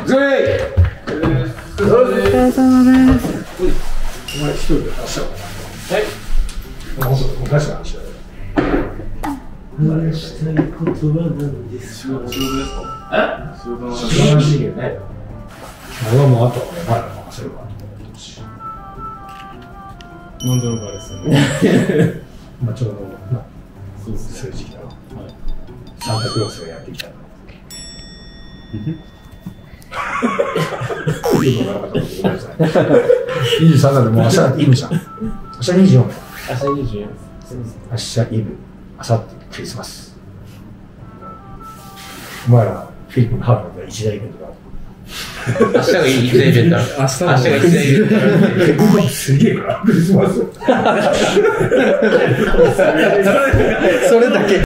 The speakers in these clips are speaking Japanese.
お疲れ様です。お前一人で話したのはい。本当昔の話だよ話したい。ことは何ですか仕事ですかえ仕事の仕事の話ね俺はもうあとはお前ら任せるわなんとなくあれですよねまあちょうどなそうですそうい。う時期だろはい。サンタクロースをやってきたの23なんでもう明日イブ。じゃん明日24だ明日24です明日イブ。明後日クリスマスお前らフィリピンのハーフで一大イベントが明日が一大イベントある。明日が一大イベントある。ここすげえからクリスマスそれだけ。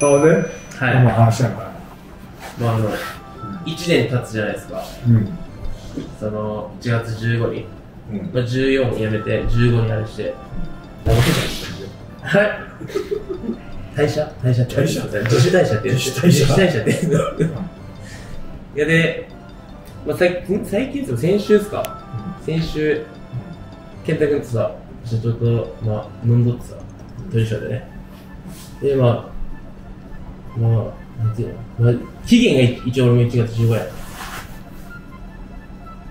そうねはいまあ話だからまああの1年経つじゃないですか。うん。その1月15に、うん。まあ、14に辞めて15にあれして。はい退社？退社って？退社？自主退社って自主退社。自主退社っていやで、まあ、最近最近ですよ先週ですか、先週健太君とさ社長と、まあ、飲んどってさ取り所でね。でまあまあなんていうの、まあ、期限が一応俺も1月15や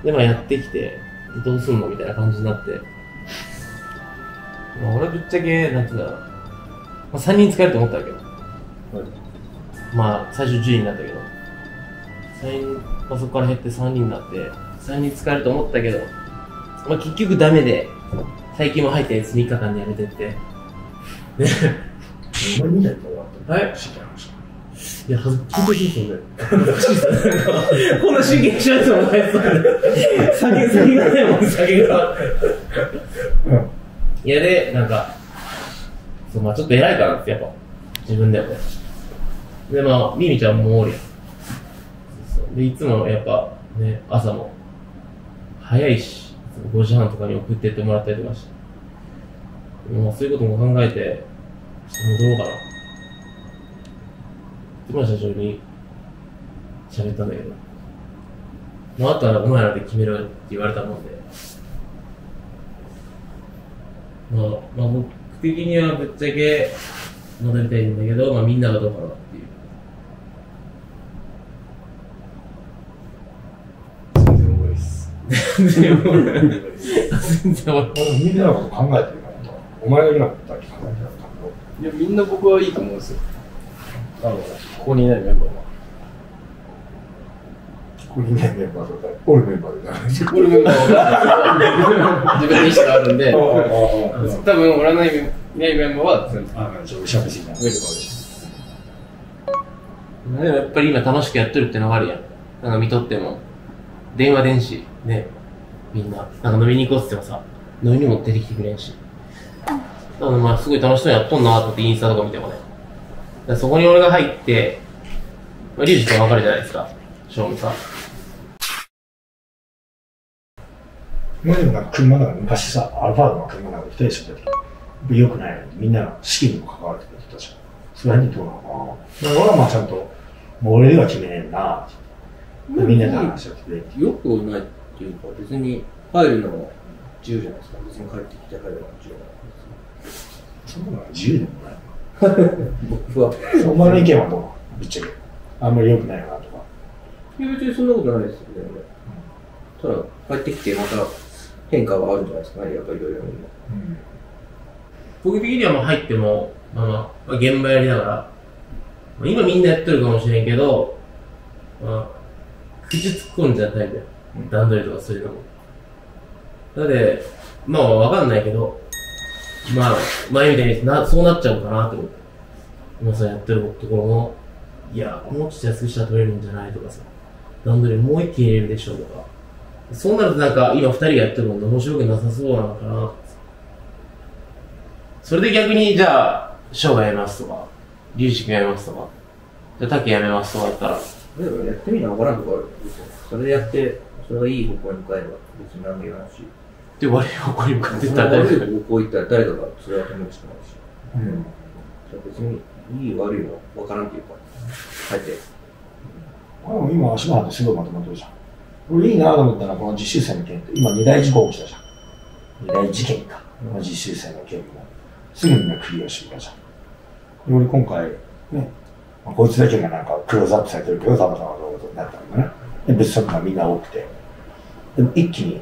でまあやってきてどうすんのみたいな感じになって、まあ、俺ぶっちゃけなんていうんだろう、まあ、3人使えると思ったわけど、まあ最初10人になったけど。三人、まあ、そこから減って3人になって3人使えると思ったけど、まあ、結局ダメで最近も入ったやつ3日間でやめてって。お前みたいなのがあったはいいですよね。恥ずかしいですよね。こんな真剣にしないですもん、お前さ。酒、酒がないもん、酒が。うんいや、で、なんか、そう、まあちょっと偉いからって、やっぱ、自分でもね。で、まあ、ミミちゃんもおるやん。で、いつもやっぱ、ね、朝も、早いし、5時半とかに送ってってもらったりとかして。まあ、そういうことも考えて、もうどうかな。で、まあ社長に喋ったんだけど、まあ、あとはお前らで決めろよって言われたもんで、まあ、まあ僕的にはぶっちゃけ戻りたいんだけど、まあみんながどうかなっていう。全然重いです。全然思わない。みんなのこと考えてるから。お前が今だけ考えてなかったいや、みんな僕はいいと思うんですよ。あの、ここにいないメンバーは。ここにねメンバーとかおるメンバーでな俺メンバーは自分の意思があるんで、多分俺のいないメンバーは全部ああちょっとしゃべりなウェルカムです。でもやっぱり今楽しくやってるってのがあるやん。なんか見とっても、電話電子、ね、みんな、なんか飲みに行こうって言ってもさ、飲みにも出てきてくれんし。だからまあすごい楽しそうにやっとんなと思ってインスタとか見てもね。だからそこに俺が入って、まあ、リュウジとわかるじゃないですか。ショーンさ。今でもなんか車なんか昔さアルファードの車なんか二人でしよくないのにみんな資金にも関わってくれてたじゃんその辺でどうなのかな俺はまあちゃんともう俺では決めねえなってみんなで話し合ってくれてよくないっていうか、別に入るのは自由じゃないですか。別に帰ってきて入るのは自由そんなのは自由でもない僕は。お前の意見はどうぶっちゃけあんまり良くないなとかいや別にそんなことないですよね。ただ、帰ってきてまた変化はあるんじゃないですかね、やっぱりいろいろみんな。僕的にはもう入っても、まあ現場やりながら、まあ、今みんなやってるかもしれんけど、まあ、口突っ込んじゃタイプだよ。段取りとかするのも。だって、まあわかんないけど、まあ、前みたいにな、そうなっちゃうかなって思って。今さ、やってるところも、いや、もうちょっと安くしたら取れるんじゃないとかさ、段取りもう一気に入れるでしょうとか。そうなるとなんか、今二人がやってるもん面白くなさそうなのかなそれで逆に、じゃあ、ショーがやめますとか、リュウジ君やめますとか、じゃあ、タケやめますとかやったら、でもやってみな分からんとこあるそれでやって、それがいい方向に向かえば別に何も言わないし。で、悪い方向に向かっていそったら大丈夫。の悪い方向行ったら誰かがそれは止めるしかないし。うんじゃあ別にいい悪いの分からんっていうか、入って。あでも今、足場ってすごいまとまってるじゃん。俺いいなと思ったら、この実習生の件って、今二大事故起きたじゃん。二大事件か。この実習生の件も。すぐみんなクリアしてたじゃん。で俺今回、ね、まあこいつだけがなんかクローズアップされてるけど、たまたまどういうことになったのかな。で、別作がみんな多くて。でも一気に、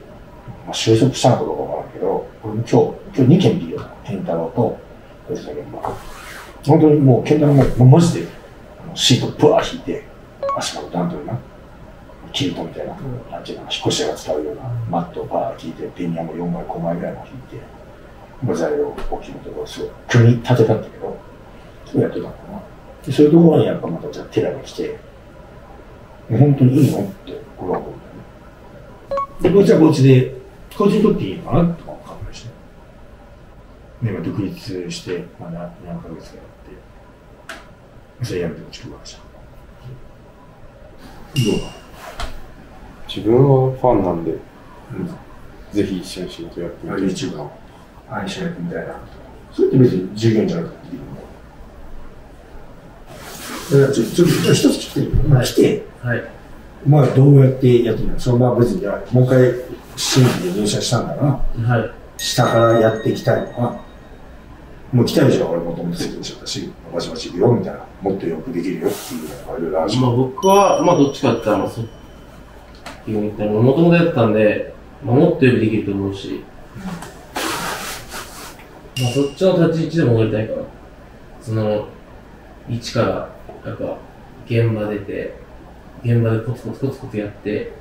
まあ、就職したのかどうかわからんけど、俺も今日、今日2件ビデオだ。健太郎と、こいつだけまあ本当にもう健太郎も、もうマジで、シートブワー引いて、足元段取りな。キルトみたいな、なんていうの、引っ越し屋が使うようなマットをバー引いて、ペンニャも4枚、5枚ぐらいも引いて、もう材料大きいところをすごい、急に立てたんだけど、そうやってたのかな。でそういうところにやっぱまたじゃあテラが来て、本当にいいのって俺は思うんだよね。で、こっちはこっちで、こっちにとっていいのかなとかも考えして。ね、今独立して、まだ何ヶ月かやって、それやめてこっち来るわけじゃん。どう自分はファンなんで、ぜひ一緒に仕事やってみあて。YouTube の配信やってみたいな。それって別に従業員じゃなくていいの？だかょ、一つ来てる。まあ来て、はい。まあどうやってやってるの？そのまあ別に、もう一回新規で入社したんだな。はい。下からやっていきたいのか。もう来た以上は俺もともと責任者だし、バチバチいくよみたいな。もっとよくできるよっていうのがいろいろあるし。まあ僕は、まあどっちかって言ったら、まあそ、っていうふうに言ったら、もともとやってたんで、まあもっとよくできると思うし、まあそっちの立ち位置で戻りたいから、その、一から、やっぱ、現場出て、現場でコツコツコツコツやって、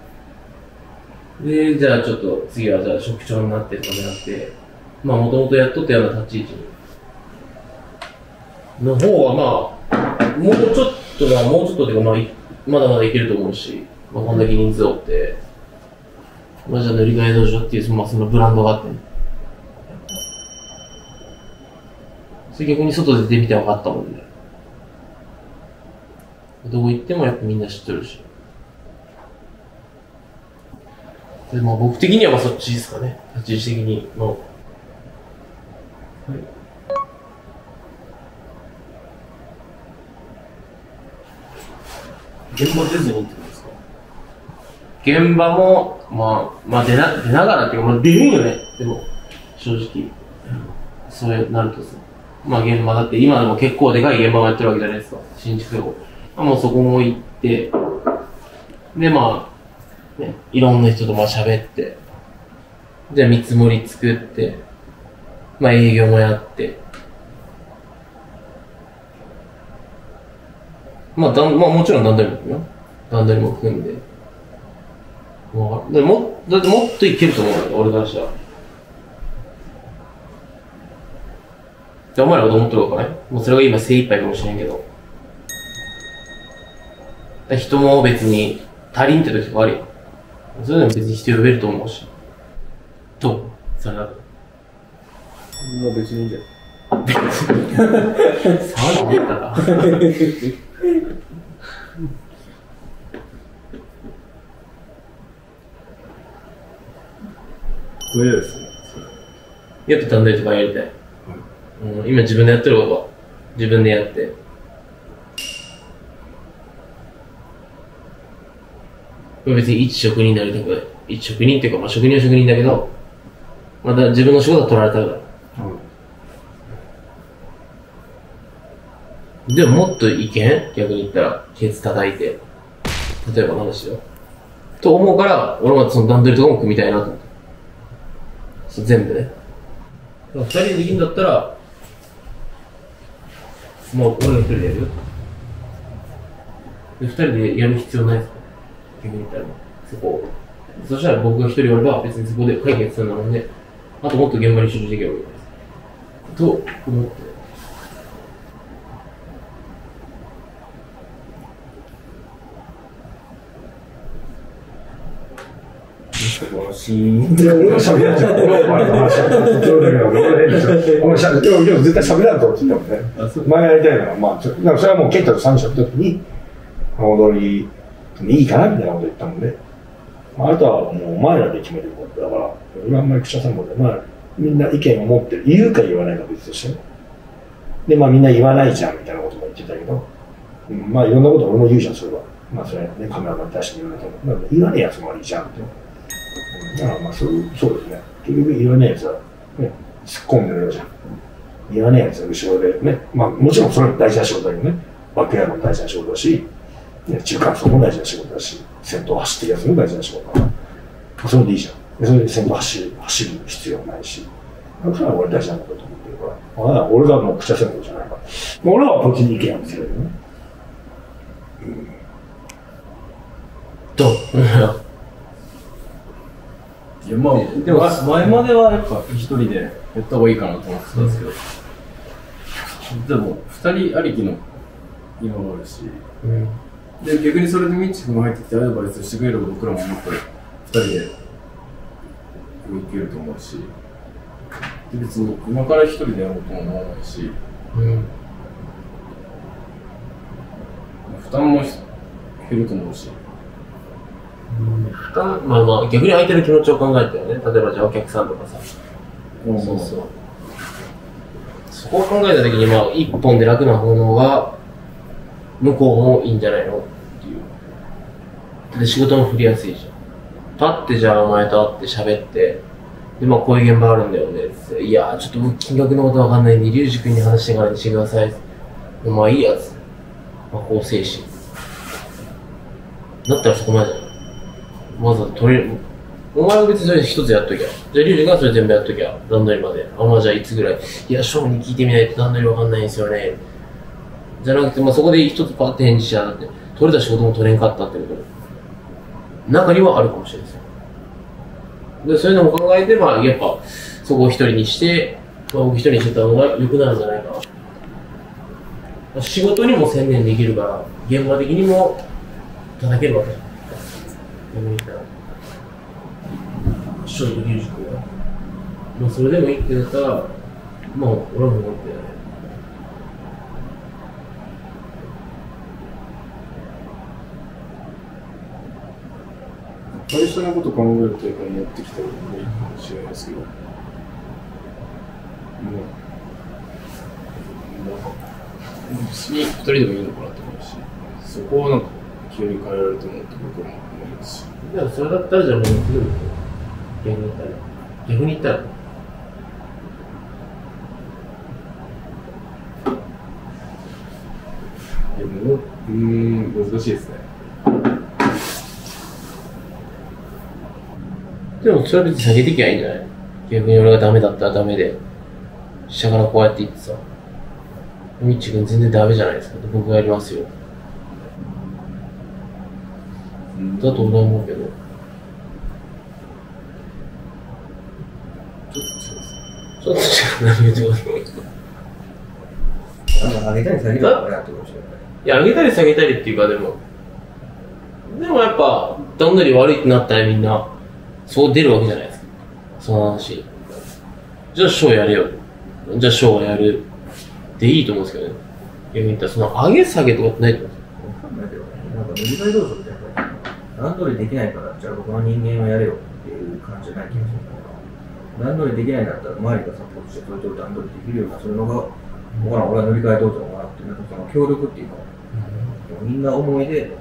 で、じゃあちょっと次はじゃあ職長になってとかじゃなくて、まあもともとやっとったような立ち位置にの方はまあ、もうちょっとが、もうちょっとっていうか、まあ、まだまだいけると思うし、まあ、こんだけ人数おって、まあ、じゃあ塗り替え道場っていう、まあ、そのブランドがあってね。それ逆に外で出てみて分かったもんね。どこ行ってもやっぱみんな知ってるし。で、まあ僕的にはまあそっちですかね。立ち位置的にの。現場出ずにってことですか？現場も、まあ、まあ出な、出ながらっていうか、まあ出るんよね。でも、正直。そうなるとさ。まあ現場だって今でも結構でかい現場がやってるわけじゃないですか。新宿でも。あもうそこも行って、でまあ、ね、いろんな人とまあ喋って、じゃあ見積もり作って、まあ営業もやって、まあ、だまあもちろん段取りも組むよ。段取りも組んで。まあ、でも、だってもっといけると思うよ、俺からしたら。で、お前らがどう思ってるか分からない？もうそれが今精一杯かもしれんけど。で人も別に足りんって時とかあるよ。それでも別に人呼べると思うし。どうそれだと。もう別にいいんじゃん。触りに行ったら。とりあえず、やってたんだよとかやりたい。うん、今自分でやってることは自分でやって。別に一職人になりたくない。一職人っていうか、まあ職人は職人だけど、また自分の仕事は取られたから。でももっといけん逆に言ったら、ケツ叩いて。例えばの話よ。と思うから、俺はその段取りとかも組みたいなと思って。そう全部ね。二人でできるんだったら、もう俺が一人でやるよ。で、二人でやる必要ないですか逆に言ったら、そこ。を。そしたら僕が一人やれば別にそこで解決するので、あともっと現場に集中できる。わけです。と思って。シーンいや、俺らんじゃん。俺しゃ、でも、でも絶対喋らんと思ってたもんね。前やりたいのは、まあ、ちょでもそれはもう、ケンタと三者の時に、踊り、いいかなみたいなこと言ったもんで、まあ、あとはもう、お前らで決めることだから、俺はあんまり口出さんもんで、まあ、みんな意見を持ってる。言うか言わないか別としてね。で、まあ、みんな言わないじゃん、みたいなことも言ってたけど、うんまあ、いろんなこと俺も言うじゃん、それは。まあそれはね、カメラマンに対して言われても、まあ、言わねえやつもありじゃんって。だからまあそうそうですね。結局言わねえやつは、ね、突っ込んでるようじゃん。言わねえやつは後ろでね、まあもちろんそれは大事な仕事だけどね、バックヤードも大事な仕事だし、ね、中間層も大事な仕事だし、先頭走ってるやつも大事な仕事だから、それでいいじゃん。でそれで先頭走る走る必要ないし、それは俺大事なことだと思ってるから、まあ、俺がもう口は先頭じゃないから、まあ俺はこっちに意見を見せるよね。どう？いやまあ、でも前まではやっぱ一人でやった方がいいかなと思ってたんですけど、でも二人ありきの今もあるし、うん。で逆にそれでミッチ君が入ってきてアドバイスしてくれれば僕らももっと二人でいけると思うし、で別に今から一人でやろうとも思わないし、うん。負担も減ると思うし、負担まあまあ、逆に相手の気持ちを考えてよね。例えばじゃあお客さんとかさ。そうそうそう。そこを考えたときに、まあ、一本で楽な方の方が、向こうもいいんじゃないのっていう。で、仕事も振りやすいじゃん。立ってじゃあお前と会って喋って、で、まあ、こういう現場あるんだよねって。いやー、ちょっと僕金額のことわかんないんで、リュウジ君に話してからにしてください。まあ、いいやつ。まあ、法制心。だったらそこまでじゃない。まずは取れる。お前は別にそれ一つやっときゃ。じゃあ、リュウジがそれ全部やっときゃ。段取りまで。あ、まあじゃあいつぐらい？いや、ショーに聞いてみないと段取りわかんないんですよね。じゃなくて、まあそこで一つパッて返事しちゃって、取れた仕事も取れんかったってこと。中にはあるかもしれないですよ。で、そういうのも考えて、まあやっぱ、そこを一人にして、まあ僕一人にしてた方が良くなるんじゃないかな。仕事にも専念できるから、現場的にも叩けるわけじゃん。逆に言ったら。師匠と龍二君は。まあそれでもいいってなったら、まあ俺も思ってない。会社のこと考えるとやっぱりやってきた方がいいかもしれないですけど、もう、なんか、別に二人でもいいのかなと思うし、そこをなんか急に変えられてもって僕は思いますし。でもそれだったらじゃあもうすぐ逆に言ったら。逆に言ったら。でも、うーん、難しいですね。でもそれは別に下げてきゃいいんじゃない？逆に俺がダメだったらダメで、下からこうやって言ってさ、ミッチ君全然ダメじゃないですか。僕がやりますよ。だと俺は思うけど。ちょっと違います。ちょっと違う。何言ってますあげたり下げたりい。いや、上げたり下げたりっていうか、でも、でもやっぱ、どんなに悪いってなったらみんな、そう出るわけじゃないですか。その話。じゃあショーやれよ。じゃあショーはやる。でいいと思うんですけどね。逆に言ったら、その上げ下げとかってないと思うんですよ。わかんないけどね、なんか乗り換え道場ってやっぱり、段取りできないから、じゃあ僕の人間をやれよっていう感じじゃない気がするから、段取りできないんだったら、周りがサポートして、それと段取りできるような、それのが、僕ら俺は乗り換え道場かなっていう、なんかその協力っていうか、みんな思いで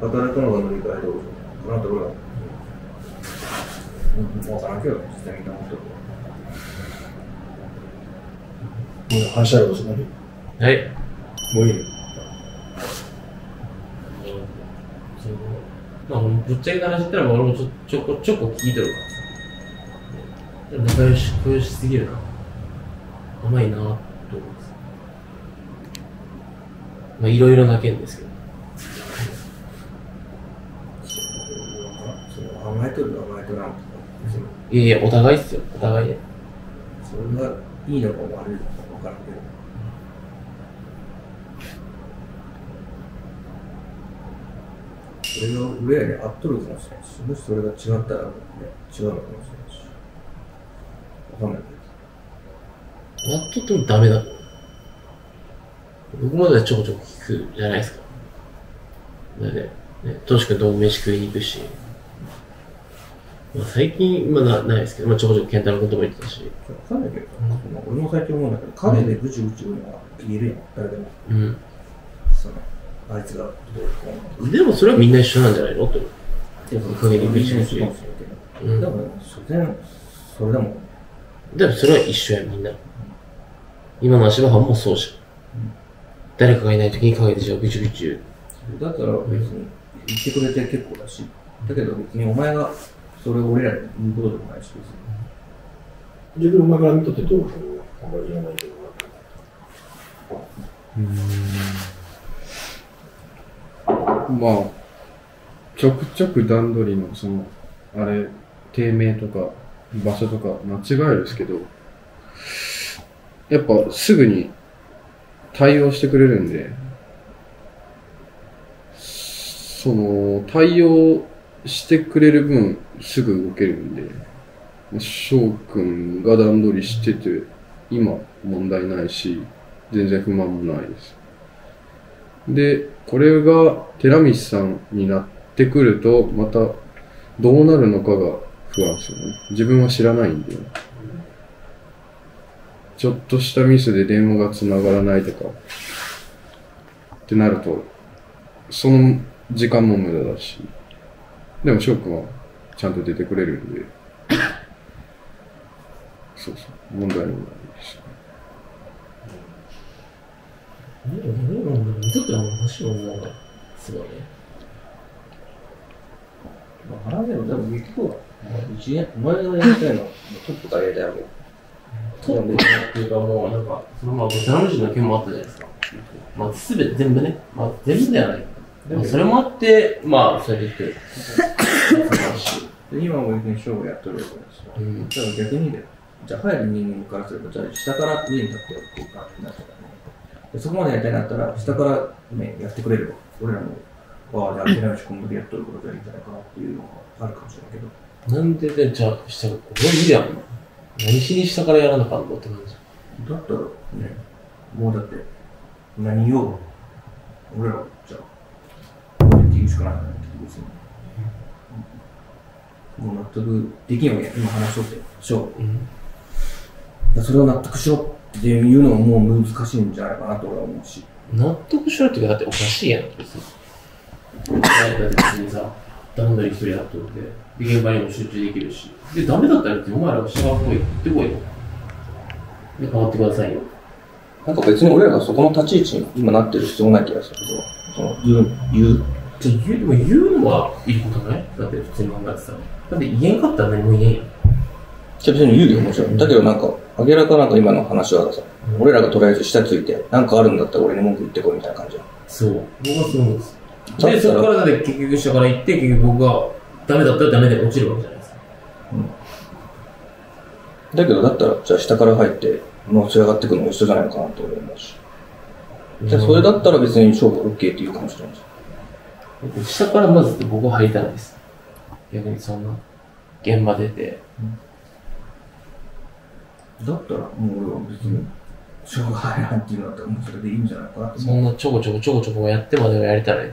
働くのが乗り換え道場かなと俺は、うん、わからんけど、実際みんな思ってるもう話したらどうするはい。もういいよ。まあ、ぶっちゃけた話言ったら、俺もちょちょこちょこ聞いてるから。仲良し、仲良しすぎるな。甘いなと思います。まあ、いろいろな件ですけど。その甘えとる甘えとらん、いやいや、お互いっすよ。お互いで。それがいいのか悪いのか分からんけど。それが上に合っとるかもしれないし、もしそれが違ったら、ね、違うのかもしれないし。分かんないけど。やっとってもダメだ。僕まではちょこちょこ聞くじゃないですか。だって、ね、トシ君とも飯食いに行くし。まあ、最近、まあな、いですけど、まあ、ちょこちょこ健太郎君とも行ってたし。分かんないけど、俺も最近思うんだけど、影でぐちぐち言うのは言えるやん、誰でも。うん。そのあいつがどうこうでもそれはみんな一緒なんじゃないのって思う。でも影にビビジネスジネスかもしれんけど、うんでも、所詮、それでも、でもそれは一緒や、みんな。今の足場班もそうじゃん。誰かがいない時に陰でじゃあビチュビチュ。だったら別に言ってくれて結構だし、だけど別にお前がそれ俺らに言うことでもないし、自分の前から見とってどうあんまり言わないけど。まあ、ちょくちょく段取りの、その、あれ、低迷とか、場所とか間違えるですけど、やっぱすぐに対応してくれるんで、その、対応してくれる分、すぐ動けるんで、翔くんが段取りしてて、今問題ないし、全然不満もないです。で、これが寺道さんになってくると、またどうなるのかが不安ですよね。自分は知らないんで。ちょっとしたミスで電話が繋がらないとか、ってなると、その時間も無駄だし、でも翔くんはちゃんと出てくれるんで、そうそう、問題もないです。何を何を見とっても欲しいもんなんか、すごいね。まあ、話せるでも結局は、まあ、一年、お前がやりたいのはトップからやりたいわけよ。トップっていうかもう、なんか、そのまあ、ベトナム人の件もあったじゃないですか。まあ、すべて全部ね。まあ、全部ではない。まあ、それもあって、まあ、それで言って 今も別に勝負やっとるわけですよ。うん。だから逆にね、じゃあ入る人間からすれば、じゃあ下から上に立ってやっていくかってなったらね。でそこまでやりたいなったら、下からね、やってくれれば、俺らも、ああ、じゃあ、諦めなし、今度でやっとることじゃいいんじゃないかなっていうのがあるかもしれないけど。なんでで、じゃあ、下から、俺無理やんの。何しに下からやらなあかんのって感じ？だったらね、もうだって、何を、俺らしかないかなって別に。もう納得できん。わけ、今話しとって。しょう。うん。それを納得しろっていうのももう難しいん。じゃないかなと俺は思うし。納得しろっていうか、だっておかしいやん、別に。だって別にさ、段取り一人やっとって、で、現場にも集中できるし。で、ダメだったらって、お前らが下が来い、行ってこいよ。で、変わってくださいよ。なん。か別に俺らがそこの立ち位置に今なってる必要ない気がするけど、その言う、言う。じゃあ言う、でも言うのはいいことない？だって普通に考えてたら。だって言えんかったら何も言えんやん。じゃあ別に言うよ、もちろん。だけどなんか、明らかなんか今の話はさ、俺らがとりあえず下ついて、なんかあるんだったら俺に文句言ってこいみたいな感じやん。そう。僕はそう思うんです。で、そこからだって結局下から行って、結局僕がダメだったらダメで落ちるわけじゃないですか。だけどだったら、じゃあ下から入って、のし上がってくのも一緒じゃないのかなって俺は思うし。じゃあそれだったら別に勝負 OK って言うかもしれないし。下からまず僕は入りたいです。逆にそんな、現場出て、だったらもう俺は別に、勝負入らんっていうのだったらもうそれでいいんじゃないかなそんなちょこちょこちょこちょこやってまではやれたらね。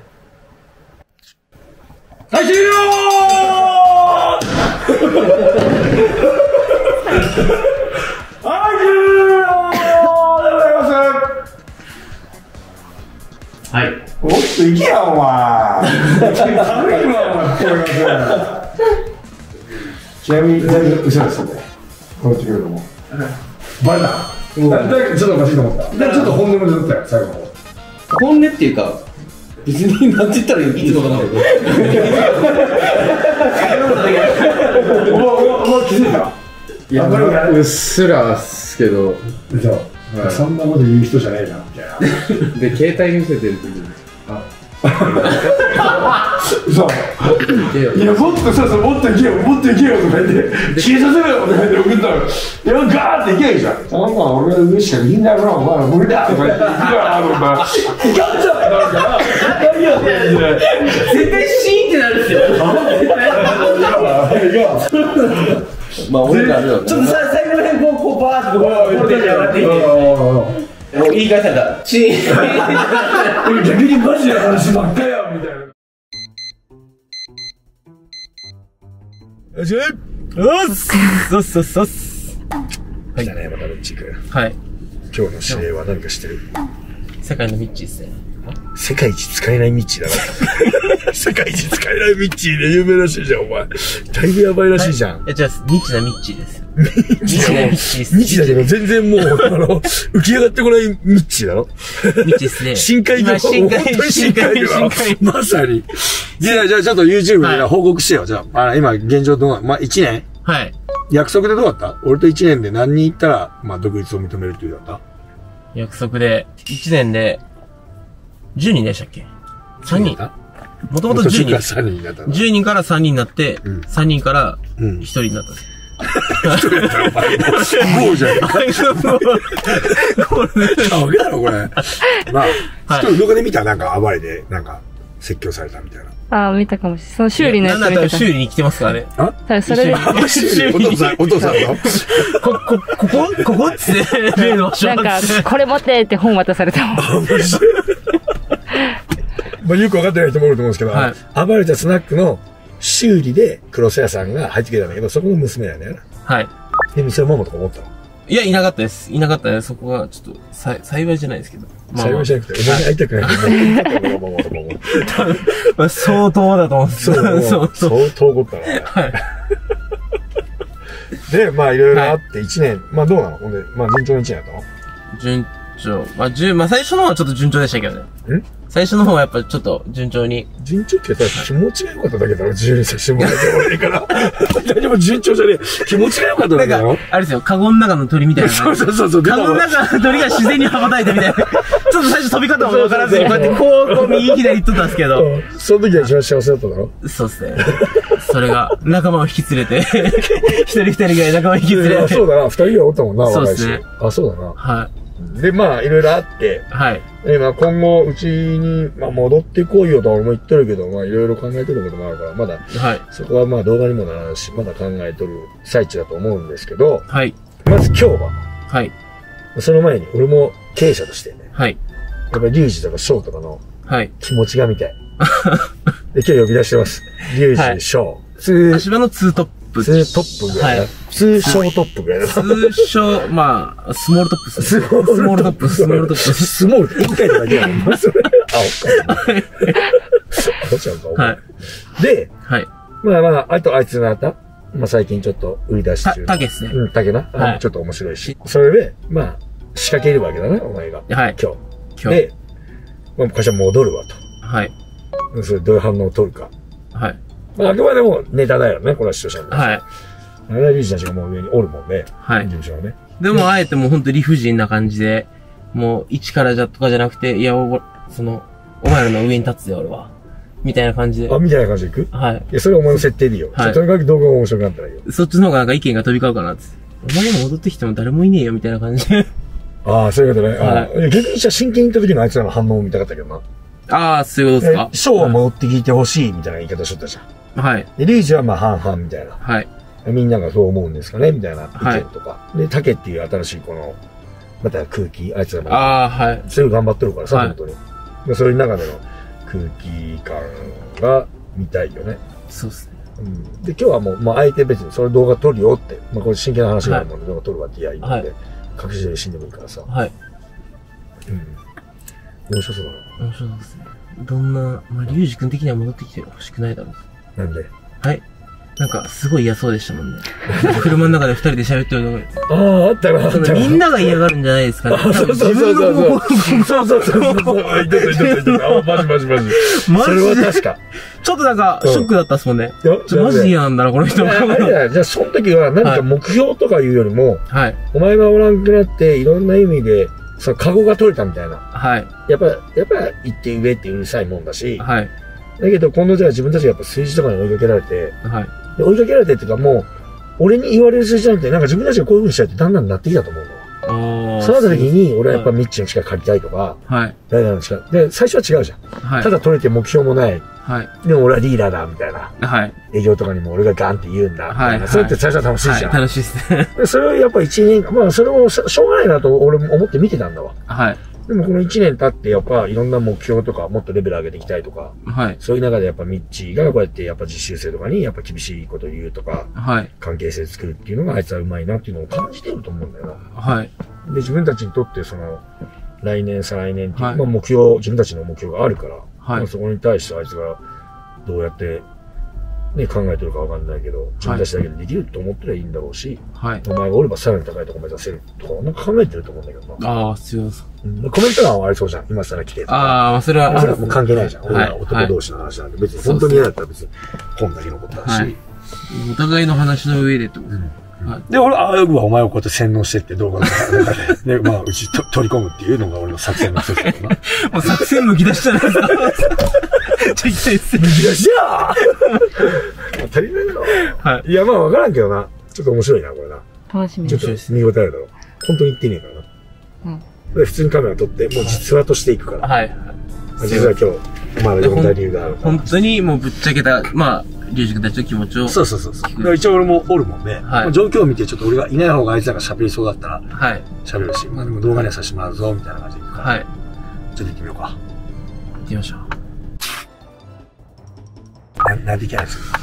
大終了 はい、終了でございます。はい。もっと行けよ、お前。軽いわ、お前、ちなみに、後ろですよね。この時よりも。バレた。だだちょっとおかしいと思った。でちょっと本音も出てたよ、最後。本音っていうか、別にて言ったらいいってことな。お前、気づいたいや、うっすらっすけど、そんなこと言う人じゃねえな、みたいな。で、携帯見せてる時に、そう。いや、もっとそうそう、もっと行けよ、もっと行けよとか言って、消えさせろよとか言って送ったら、いや、ガーって行けばいいじゃん。そんなの俺が上しかできんだから、お前ら無理だとか言って、行くから、お前。行かんじゃないから、何やってんだよ。絶対シーンってなるんですよ。まあ俺らあ。ちょっとさ最後らへんこう、こう、バーってこう、こう、出て上がっていって。もう言い返された。シーン。逆にマジな話ばっかやみたいな。よしおっすおっすおっすおっすはい。ね、またロッチ君。はい。今日の指令は何かしてる？世界のミッチーですね。世界一使えないミッチーだな。世界一使えないミッチーで有名らしいじゃん、お前。だいぶやばいらしいじゃん。いや、じゃあ、ニッチなミッチーです。ミッチなミッチーです。ミッチーだけど全然もう、あの、浮き上がってこないミッチーだろミッチーですね。深海魚今深海、本当に深海、魚深海。まさに。いや、じゃあちょっと YouTube ではい報告してよ。じゃあ、あ今現状どうなの？まあ、1年？はい。約束でどうだった？俺と1年で何人いったら、まあ、独立を認めるっていうだった？約束で、1年で、10人でしたっけ ?3 人。もともと10人。3人になったの。10人から3人になって、うん3人からうん1。人になったんです。もうじゃねえか。ダメだろ、これ。まあ、はいちょっと動画で見たなんか暴れで、なんか、説教されたみたいな。ああ、見たかもしれない。その修理のやつ見た修理に来てますからね。多分それで、お父さん、お父さんの？こ、こ、ここ？ここ？っつって、例の場所なんか、これ持ってって本渡されたもん。まあ、よくわかってない人もいると思うんですけど、はい暴れたスナックの修理で黒瀬屋さんが入ってきたんだけど、そこの娘なんだよな。はい。で、店のママとか思ったの。いや、いなかったです。いなかったです。そこが、ちょっと、さ、幸いじゃないですけど。まあまあ幸いじゃなくて、お前に会いたくないけど、もう会いたくないママとか思って。まあ相当だと思うんですそう、もうそうそう。相当怒ったな。はい。で、まあいろいろあって1年、まあどうなの？ほんで、まあ順調に1年やったの？順調。まあ、順、まあ最初の方はちょっと順調でしたけどね。ん？最初の方はやっぱちょっと順調に。順調って言ったら気持ちが良かっただけだろ、自由にさせてもらって俺から。何も順調じゃねえ。気持ちが良かっただけだろ。、あれですよ、カゴの中の鳥みたいな。そうそうそうそう、カゴの中の鳥が自然に羽ばたいてみたいな。ちょっと最初飛び方もわからずに、こうやってこう、こう右左言っとったんですけど。うんその時は一番幸せだっただろそうっすね。それが、仲間を引き連れて、一人二人ぐらい仲間を引き連れて。あそうだな、二人はおったもんな、若いしそうっすね。あ、そうだな。はで、まあ、いろいろあって、い。はい。えまあ、今後、うちに、まあ、戻ってこいよとは俺も言ってるけど、まあ、いろいろ考えてることもあるから、まだ、はい。そこはまあ、動画にもならんし、まだ考えとる最中だと思うんですけど、はい。まず今日は、はい。その前に、俺も経営者としてね、はい。やっぱりリュウジとかショーとかのはい。気持ちが見たい。で、今日呼び出してます。リュウジ、はいショー。ツ足場のツートップ。ー、ツートップぐらいだはい。ツーショートップぐらいだな。通称、まあ、スモールトップ。スモールトップ、スモールトップ。スモール一回だけやもん。それ。あ、おっちゃうか、はい。で、はい。まあまあ、あとあいつのあったまあ最近ちょっと売り出した中、。たけっすね。うん、竹な？はいあちょっと面白いし。それで、まあ、仕掛けるわけだな、お前が。はい。今日。今日。で、まあ、会社戻るわはい。と。それどういう反応を取るか。はい。まあ、あくまでもネタだよね、これは視聴者の。はい。あれはリュウジたちがもう上におるもんね。はい事。務所はね。でも、あえてもうほんと理不尽な感じで、もう、一からじゃとかじゃなくて、いや、おその、お前らの上に立つで、俺は。みたいな感じで。あ、みたいな感じでいく？はい。いや、それはお前の設定でいいよ。はいとにかく動画が面白くなったらいいよ。そっちの方がなんか意見が飛び交うかなって。お前が戻ってきても誰もいねえよ、みたいな感じで。ああ、そういうことね。あはあいや逆にじゃあ真剣に言った時のあいつらの反応を見たかったけどな。ああ、そういうことですかえショーは戻ってきてほしいみたいな言い方しとったじゃん。はい。で、リュウジはまあ半々みたいな。はい。みんながそう思うんですかねみたいな意見とか。で、タケっていう新しいこの、また空気、あいつらも。ああ、はい。それ頑張ってるからさ、はい本当に。でそういう中での空気感が見たいよね。そうっすね。うん、で、今日はもう、まあ、相手別にそれ動画撮るよって、まあ、これ真剣な話があるもんで、動画撮るわってやいいので、は隠しで死んでもいいからさ。はい。うん。面白そうだな。面白いですね。どんな、まあ、リュウジ君的には戻ってきてほしくないだろう。なんで。はい。なんか、すごい嫌そうでしたもんね。車の中で二人で喋ってるのが、ああ、あったな、あったな。みんなが嫌がるんじゃないですかね。あそうそうそうそうそうそうそうそうそう。言ってた言ってた言ってた。あ、マジマジマジ。マジそれは確か。ちょっとなんか、ショックだったっすもんね。マジで嫌なんだな、この人。じゃあ、その時は何か目標とかいうよりも、はい。お前がおらんくなって、いろんな意味で、その、カゴが取れたみたいな。はい。やっぱ、やっぱ、行って上ってうるさいもんだし、はい。だけど今度じゃあ自分たちがやっぱ数字とかに追いかけられて、はい。で追いかけられてっていうかもう、俺に言われる数字じゃなくて、なんか自分たちがこういう風にしたいってだんだんなってきたと思うの。そうなった時に、俺はやっぱミッチの力借りたいとか、はい。誰々の力。で、最初は違うじゃん。はい。ただ取れて目標もない。はい。でも俺はリーダーだ、みたいな。はい。営業とかにも俺がガンって言うんだ。はいそれって最初は楽しいじゃん。はい。楽しいっすね。でそれをやっぱ一年間、まあそれをししょうがないなと俺も思って見てたんだわ。はい。でもこの一年経ってやっぱいろんな目標とかもっとレベル上げていきたいとか、はい。そういう中でやっぱミッチーがこうやってやっぱ実習生とかにやっぱ厳しいこと言うとか、はい。関係性作るっていうのがあいつはうまいなっていうのを感じてると思うんだよな。はい。で、自分たちにとってその、来年、再来年っていう、はいまあ目標、自分たちの目標があるから、はいまあそこに対してあいつがどうやって、ね、考えてるかわかんないけど、自分たちだけでできると思ったらいいんだろうし、はい。お前がおればさらに高いとこ目指せるとか、なんか考えてると思うんだけどな。ああ、すいません。うんコメント欄はありそうじゃん。今更来てとか。ああ、まあそれは、それはもう関係ないじゃん。俺はいら男同士の話なんで、別に本当に嫌だったら別に本だけのことだし。はいお互いの話の上でってことで、俺、あよくはお前をこうやって洗脳してって動画の中で、で、まあ、うちと取り込むっていうのが俺の作戦の一つだよな。もう作戦向き出したら、ちょ、行きたいっす。じゃあ当たり前だろ。はい。いや、まあわからんけどな。ちょっと面白いな、これな。楽しみちょっと見応えあるだろ。本当に言ってねえからな。で、普通にカメラ撮って、もう実話としていくから。はい。実は今日、まあ呼んだ理由があるから。本当にもうぶっちゃけた、まあ、リュウジ君たちの気持ちを。そうそうそうそう。一応俺もおるもんね。はい状況を見て、ちょっと俺がいない方があいつらが喋りそうだったらはい。喋るし、まあでも動画にはさせてもらうぞ、みたいな感じでいくから。はい。ちょっと行ってみようか。行ってみましょう。ななんでいけないですか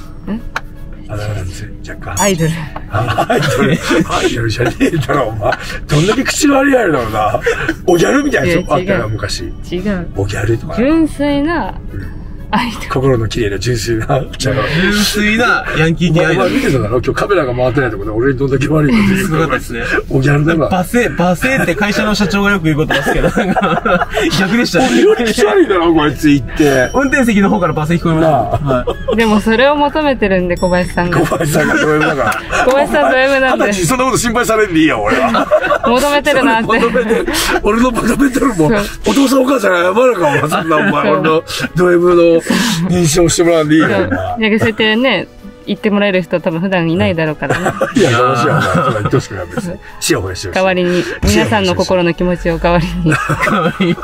あなんですよ、若干。アイドル。あアイドル、アイドルじゃねえだろ、お前。どんだけ口の悪いやるだろうな。おギャルみたいなやつあったよ、いや違う昔。違う。おギャルとか。純粋なアイドル。心の綺麗な純粋な、じゃあ純粋なヤンキーお前お系アイドル。前見てただろ？今日カメラが回ってないところで俺にどんだけ悪いこと言うすごかったですね。おギャルだわ。バセ、バセって会社の社長がよく言うことですけど、逆でしたおより口悪いだろ、こいつ言って。運転席の方からバセ聞こえました。はい。でもそれを求めてるんで、小林さんが小。林さんがド M だから。小林さんド M なんでそんなこと心配されんでいいよ、俺は。求めてるなって。求めて、俺の求めてるもん。お父さんお母さんが謝るか、お前そんなお前、俺のド M の認証してもらうんでいいよ、お前。なんかそうやってね、言ってもらえる人多分普段いないだろうからね。いや、楽しいよ。それは言ってほしくない、別に。チヤホヤしてほしい。代わりに、皆さんの心の気持ちを代わりに。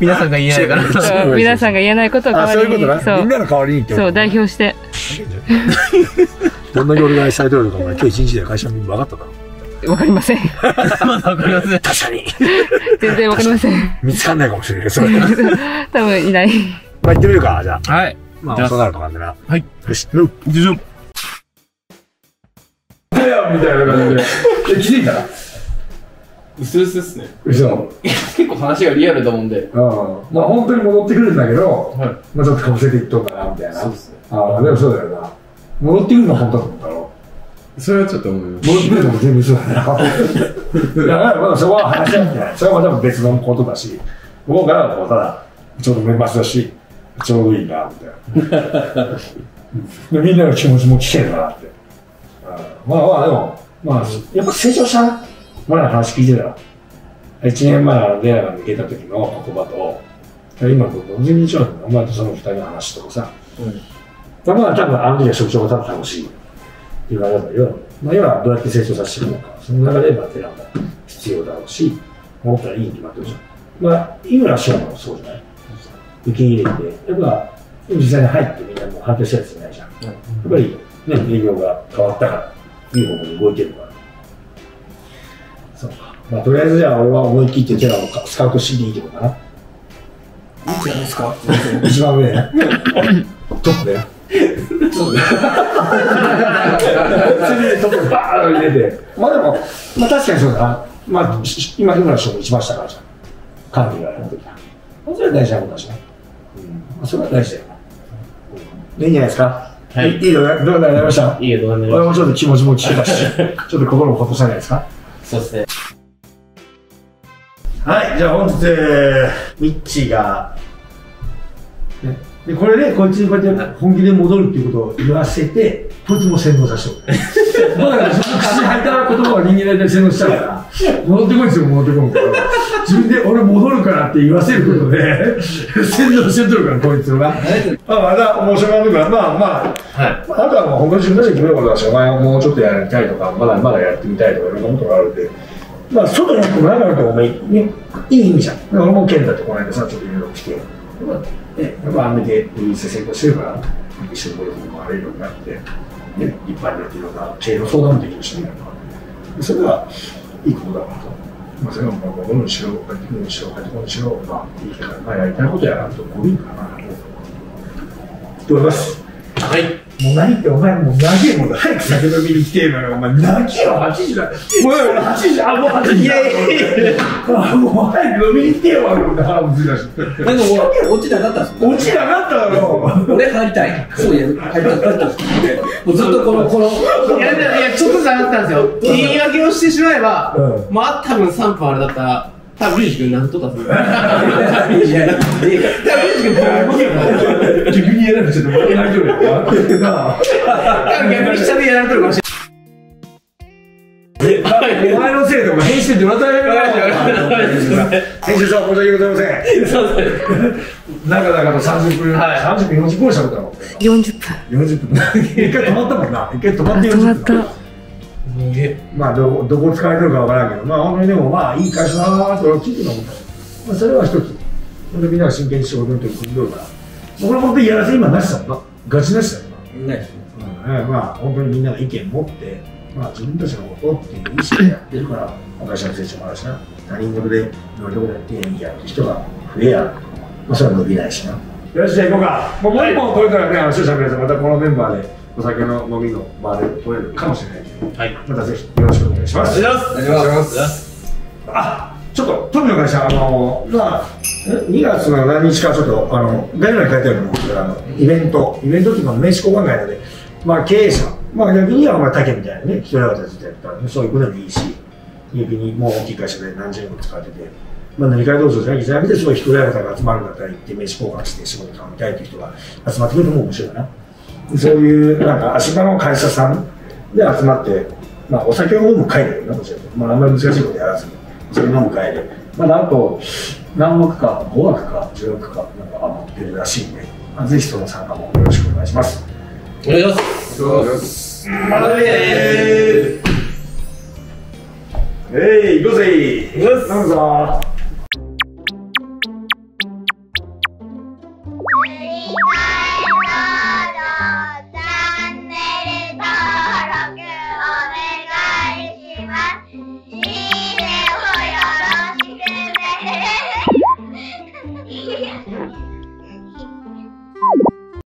皆さんが言えないから。そう 皆さんが言えないことを代あ、わりに。そういうことな。そう。みんなの代わりにそう、代表して。どんだけ俺が愛されてるのか、今日一日で会社に分かっただろ。わかりません。まだわかりません。確かに。全然わかりません。見つかんないかもしれない、それ。ま 多分いない。あ、行ってみるか、じゃあ。はい。まあ、そうなるとなんでな。はい。よし。よいしょ。だよ、みたいな感じで。え、気づいた？うすうすっすね。嘘。結構話がリアルだもんで。うん。まあ、本当に戻ってくるんだけど、はい。まあ、ちょっとかぶせていっとんかな、みたいな。そうですね。ああ、でもそうだよな。戻ってくるのは本当だと思ったろ。それはちょっと思います。戻ってくるのも全部そうだな。だから、まだそこは話し合ってない。それはまた別のことだし、僕からはもうただ、ちょうど年末だし、ちょうどいいな、みたいな。みんなの気持ちも聞けるなって。まあまあ、でも、まあ、やっぱ成長したな。前の話聞いてたら。1年前のレアが抜けた時の言葉と、今と全然違うんだよ。お前とその二人の話とかさ。うん。まあ多分あの時は職長が多分楽しい。っていう感じなんだけど、まあ今はどうやって成長させていくのか。その中でまあテラも必要だろうし、思ったらいいに決まってるじゃん。まあ、井村翔もそうじゃない？受け入れて、やっぱ実際に入ってみんなもう反対したやついないじゃん。やっぱりね、営業が変わったから、いい方向に動いてるから。そうか。まあ、とりあえずじゃあ、俺は思い切ってテラをスカウトしていいってことかな。いいじゃないですか。一番上ね。トップだよ。それでトップバーンと入れて。まあでも、まあ確かにそうだな。まあ、し今、今の人も一番下からじゃん。管理がやるときは。それは大事なことだしね。うん。まあ、それは大事だよいいんじゃないですか？はいいいのどうなりました？いいよ、どうなりま俺もちょっと気持ちも聞けたし、ちょっと心もほっとしたんじゃないですか？すそうですね。はい、じゃあ本日、えーミッチーが、ね、でこれで、こいつにこうやって本気で戻るっていうことを言わせて、こいつも洗脳させておく。だから、その口に入った言葉を人間大体洗脳したから、戻ってこいっつっても戻ってこんから、自分で俺戻るからって言わせることで、洗脳してとるから、こいつが。まあ、まだ面白がるから、まあまあ、はい。まあ、あとはもう本当に自分たちで決めることだし、お前はもうちょっとやりたいとか、まだまだやってみたいとか、いろんなことがあるんで、まあ、外にこの間のとお前、ね、いい意味じゃん。で俺も健太ってこの間さ、ちょっといろいろ来て、まあ、ね、やっぱあんだけリリース成功してるから、一緒にゴルフもあれるようになって、ね、いっぱいになっていろんな経営の相談もできるしね、それはいいことだなと。まあ、それはもう戻るにしろ、帰ってくるにしろ、帰ってくるにしろ、まあ、いいけど、まあ、やりたいことやらんと、こういうかなと思います。はい。もう何ってお前もう泣けもう早く酒飲みに来てるのよ。お前泣けよ、8時だ。おい、俺8時、あ、もう8時だ。あ、もう早く飲みに来てよ、俺腹もついたし。なんかもう、落ちなかったんですか？落ちなかっただろ。俺入りたい。そういや、入りたい。入りたいもうずっとこの、この、いや、いや、いやちょっと下がったんですよ。言い訳をしてしまえば、うまあ、多分3分あれだったら、多分、リュウジ君なんとかする。いやいや、いや多分、リュウジ君、にやられちゃって負けないよ。多分逆に下でやられてるかもしお前のせいでお前編集でまたやめろ編集さん申し訳ございませんない。そうそう。長々と30分、はい30分40分しゃべったの40分。40分一回止まったもんな一回止まって40分止まった。まあどこどこ使えてるかわからんけどまあ本当にでもまあいい会社だなと聞いてるの思ったまあそれは一つ本当にみんなが真剣に仕事に取り組んでるからこれ本当にやらせ今なしだもんなガチなしだもんなないですねうん、まあ本当にみんなが意見持って、まあ、自分たちのことっていう意識でやってるから、会社の成長もあるしな、他人事で乗りとこでやっていいやって人が増えや、まあ、それは伸びないしな。よし、じゃあ行こうか。もうもう一本取れたらね、あの視聴者の皆さん、またこのメンバーでお酒の飲みの場で取れるかもしれないけど、はい。またぜひよろしくお願いします。お願いします。お願いします。あちょっと、富の会社、あの、まあ、え2月の何日かちょっと、あの、概要欄に書いてあると思うんですけど、あの、イベント、イベントっていうか名刺交換会なので、まあ、経営者、まあ、逆には、まあ、竹みたいなね、一人方ずっとやったら、そういうことでもいいし、逆にもう大きい会社で何十年も使ってて、まあ、飲み会どうぞじゃなくて、じゃなくて、すごい一人方が集まるんだったら行って名刺交換して仕事頼みたいという人が集まってくるとも面白いな。そういう、なんか、足場の会社さんで集まって、まあ、お酒を飲む会だよな、どちらかというとまあ、あんまり難しいことやらずに、それ飲む会で、まあ、なんと、何枠か、5枠か、10枠か、なんか余ってるらしいんで、まあ、ぜひその参加もよろしくお願いします。お願いします。またねーえい、行こうぜ。ー飲むぞ。ー